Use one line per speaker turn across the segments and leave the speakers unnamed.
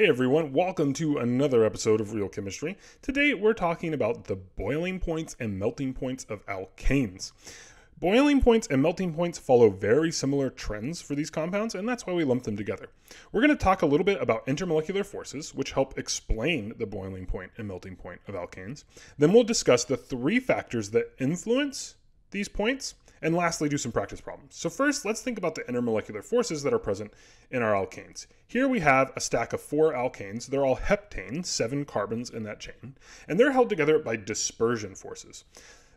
Hey everyone, welcome to another episode of Real Chemistry. Today we're talking about the boiling points and melting points of alkanes. Boiling points and melting points follow very similar trends for these compounds, and that's why we lump them together. We're going to talk a little bit about intermolecular forces, which help explain the boiling point and melting point of alkanes. Then we'll discuss the three factors that influence these points, and lastly, do some practice problems. So first, let's think about the intermolecular forces that are present in our alkanes. Here we have a stack of four alkanes. They're all heptanes, seven carbons in that chain, and they're held together by dispersion forces.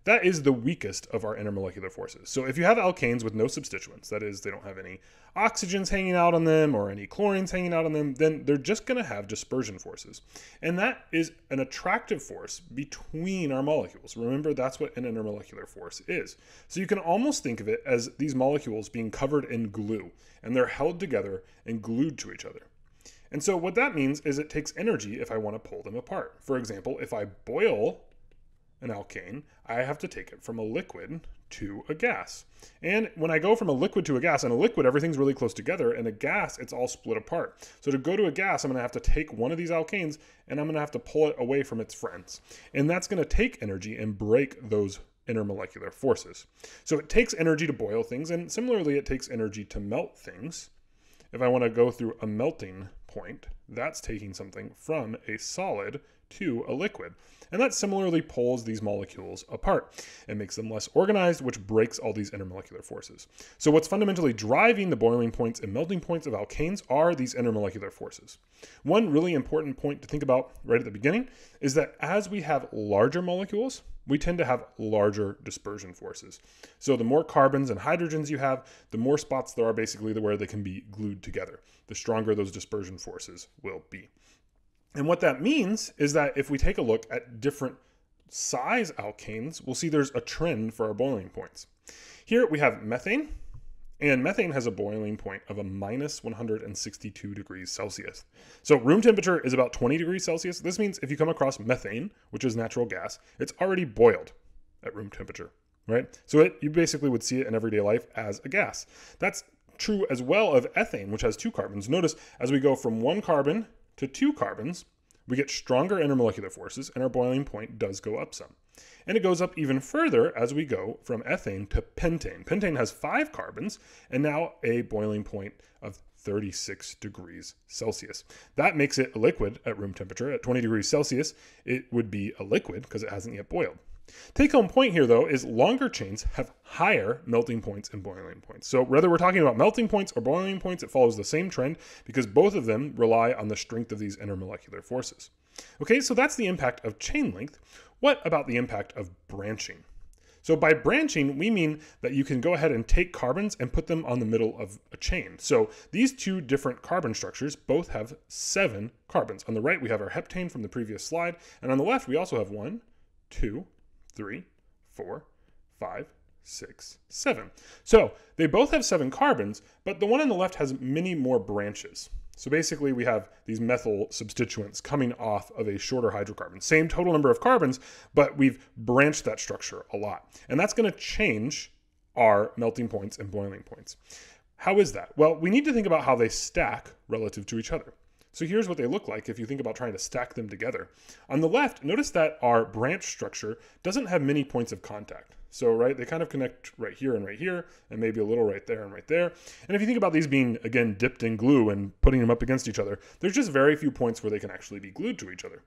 That is the weakest of our intermolecular forces. So if you have alkanes with no substituents, that is, they don't have any oxygens hanging out on them or any chlorines hanging out on them, then they're just going to have dispersion forces. And that is an attractive force between our molecules. Remember, that's what an intermolecular force is. So you can almost think of it as these molecules being covered in glue, and they're held together and glued to each other. And so what that means is it takes energy if I want to pull them apart. For example, if I boil an alkane, I have to take it from a liquid to a gas. And when I go from a liquid to a gas, and a liquid, everything's really close together, and a gas, it's all split apart. So to go to a gas, I'm gonna have to take one of these alkanes and I'm gonna have to pull it away from its friends. And that's gonna take energy and break those intermolecular forces. So it takes energy to boil things, and similarly, it takes energy to melt things. If I wanna go through a melting point, that's taking something from a solid to a liquid. And that similarly pulls these molecules apart and makes them less organized, which breaks all these intermolecular forces. So, what's fundamentally driving the boiling points and melting points of alkanes are these intermolecular forces. One really important point to think about right at the beginning is that as we have larger molecules, we tend to have larger dispersion forces. So the more carbons and hydrogens you have, the more spots there are basically where they can be glued together. The stronger those dispersion forces will be. And what that means is that if we take a look at different size alkanes, we'll see there's a trend for our boiling points. Here we have methane, and methane has a boiling point of a minus 162 degrees Celsius. So room temperature is about 20 degrees Celsius. This means if you come across methane, which is natural gas, it's already boiled at room temperature, right? So it, you basically would see it in everyday life as a gas. That's true as well of ethane, which has two carbons. Notice as we go from one carbon to two carbons, we get stronger intermolecular forces and our boiling point does go up some. And it goes up even further as we go from ethane to pentane. Pentane has five carbons and now a boiling point of 36 degrees Celsius. That makes it a liquid at room temperature. At 20 degrees Celsius, it would be a liquid because it hasn't yet boiled. Take home point here, though, is longer chains have higher melting points and boiling points. So, whether we're talking about melting points or boiling points, it follows the same trend because both of them rely on the strength of these intermolecular forces. Okay, so that's the impact of chain length. What about the impact of branching? So, by branching, we mean that you can go ahead and take carbons and put them on the middle of a chain. So, these two different carbon structures both have seven carbons. On the right, we have our heptane from the previous slide, and on the left, we also have one, two, three, four, five, six, seven. So they both have seven carbons, but the one on the left has many more branches. So basically, we have these methyl substituents coming off of a shorter hydrocarbon. Same total number of carbons, but we've branched that structure a lot. And that's going to change our melting points and boiling points. How is that? Well, we need to think about how they stack relative to each other. So here's what they look like if you think about trying to stack them together. On the left, notice that our branch structure doesn't have many points of contact. So, right, they kind of connect right here and right here, and maybe a little right there and right there. And if you think about these being, again, dipped in glue and putting them up against each other, there's just very few points where they can actually be glued to each other.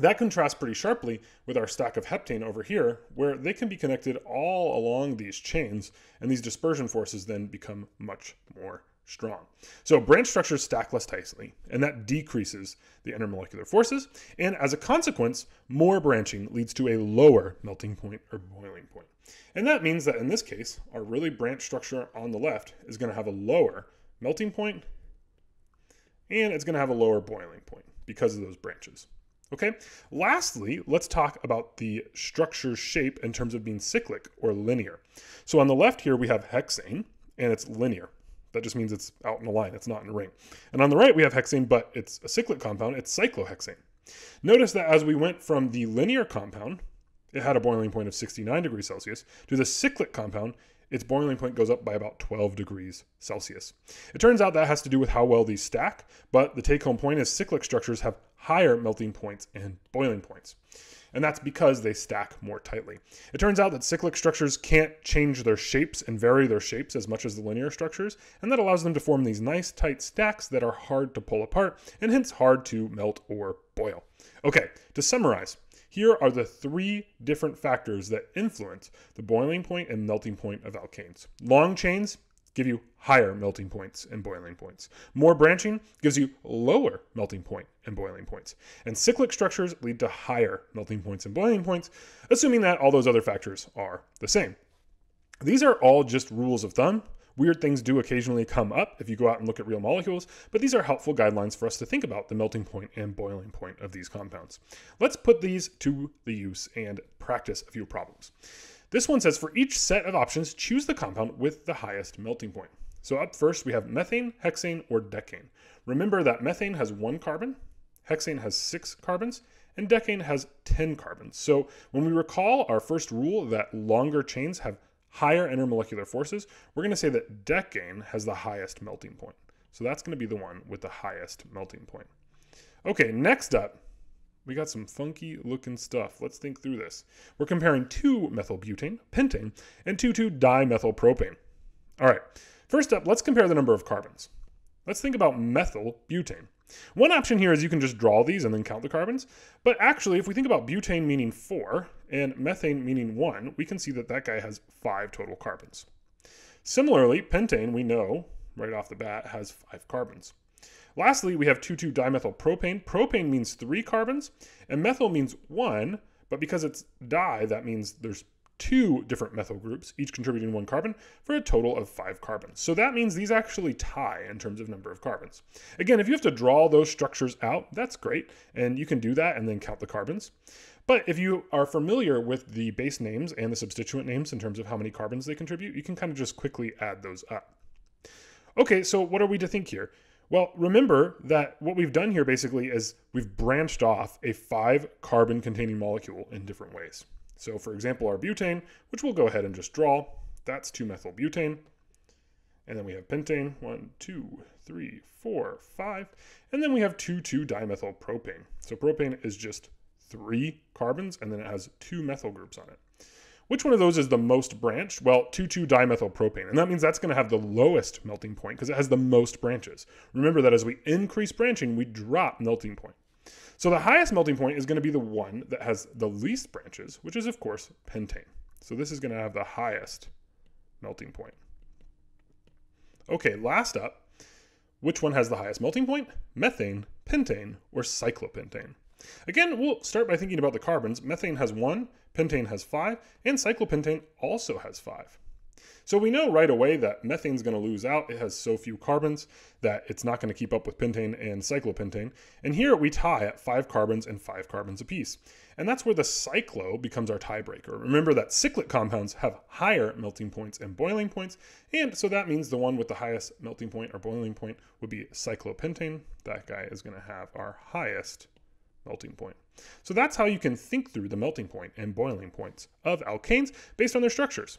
That contrasts pretty sharply with our stack of heptane over here, where they can be connected all along these chains, and these dispersion forces then become much more strong. So branch structures stack less tightly, and that decreases the intermolecular forces. And as a consequence, more branching leads to a lower melting point or boiling point. And that means that in this case, our really branch structure on the left is going to have a lower melting point, and it's going to have a lower boiling point because of those branches. Okay, lastly, let's talk about the structure shape in terms of being cyclic or linear. So on the left here, we have hexane, and it's linear. That just means it's out in a line, it's not in a ring. And on the right, we have hexane, but it's a cyclic compound, it's cyclohexane. Notice that as we went from the linear compound, it had a boiling point of 69 degrees Celsius, to the cyclic compound, its boiling point goes up by about 12 degrees Celsius. It turns out that has to do with how well these stack, but the take home point is cyclic structures have higher melting points and boiling points. And that's because they stack more tightly. It turns out that cyclic structures can't change their shapes and vary their shapes as much as the linear structures, and that allows them to form these nice tight stacks that are hard to pull apart and hence hard to melt or boil. Okay, to summarize, here are the three different factors that influence the boiling point and melting point of alkanes. Long chains give you higher melting points and boiling points. More branching gives you lower melting point and boiling points. And cyclic structures lead to higher melting points and boiling points, assuming that all those other factors are the same. These are all just rules of thumb. Weird things do occasionally come up if you go out and look at real molecules, but these are helpful guidelines for us to think about the melting point and boiling point of these compounds. Let's put these to the use and practice a few problems. This one says for each set of options, choose the compound with the highest melting point. So up first, we have methane, hexane, or decane. Remember that methane has one carbon, hexane has six carbons, and decane has 10 carbons. So when we recall our first rule that longer chains have higher intermolecular forces, we're going to say that decane has the highest melting point. So that's going to be the one with the highest melting point. Okay, next up, we got some funky looking stuff. Let's think through this. We're comparing 2-methylbutane, pentane, and 2,2-dimethylpropane. All right, first up, let's compare the number of carbons. Let's think about methylbutane. One option here is you can just draw these and then count the carbons. But actually, if we think about butane meaning 4 and methane meaning 1, we can see that that guy has 5 total carbons. Similarly, pentane, we know right off the bat, has 5 carbons. Lastly, we have 2,2-dimethylpropane. Propane Propane means 3 carbons, and methyl means 1, but because it's di, that means there's two different methyl groups, each contributing one carbon, for a total of five carbons. So that means these actually tie in terms of number of carbons. Again, if you have to draw those structures out, that's great, and you can do that and then count the carbons. But if you are familiar with the base names and the substituent names in terms of how many carbons they contribute, you can kind of just quickly add those up. Okay, so what are we to think here? Well, remember that what we've done here basically is we've branched off a five carbon containing molecule in different ways. So for example, our butane, which we'll go ahead and just draw, that's 2-methylbutane. And then we have pentane, one, two, three, four, five. And then we have 2,2-dimethylpropane. So propane is just three carbons, and then it has two methyl groups on it. Which one of those is the most branched? Well, 2,2-dimethylpropane. And that means that's going to have the lowest melting point because it has the most branches. Remember that as we increase branching, we drop melting point. So the highest melting point is going to be the one that has the least branches, which is of course pentane. So this is going to have the highest melting point. Okay, last up, which one has the highest melting point? Methane, pentane, or cyclopentane? Again, we'll start by thinking about the carbons. Methane has one, pentane has five, and cyclopentane also has five. So we know right away that methane's going to lose out. It has so few carbons that it's not going to keep up with pentane and cyclopentane. And here we tie at five carbons and five carbons apiece. And that's where the cyclo becomes our tiebreaker. Remember that cyclic compounds have higher melting points and boiling points. And so that means the one with the highest melting point or boiling point would be cyclopentane. That guy is going to have our highest melting point. So that's how you can think through the melting point and boiling points of alkanes based on their structures.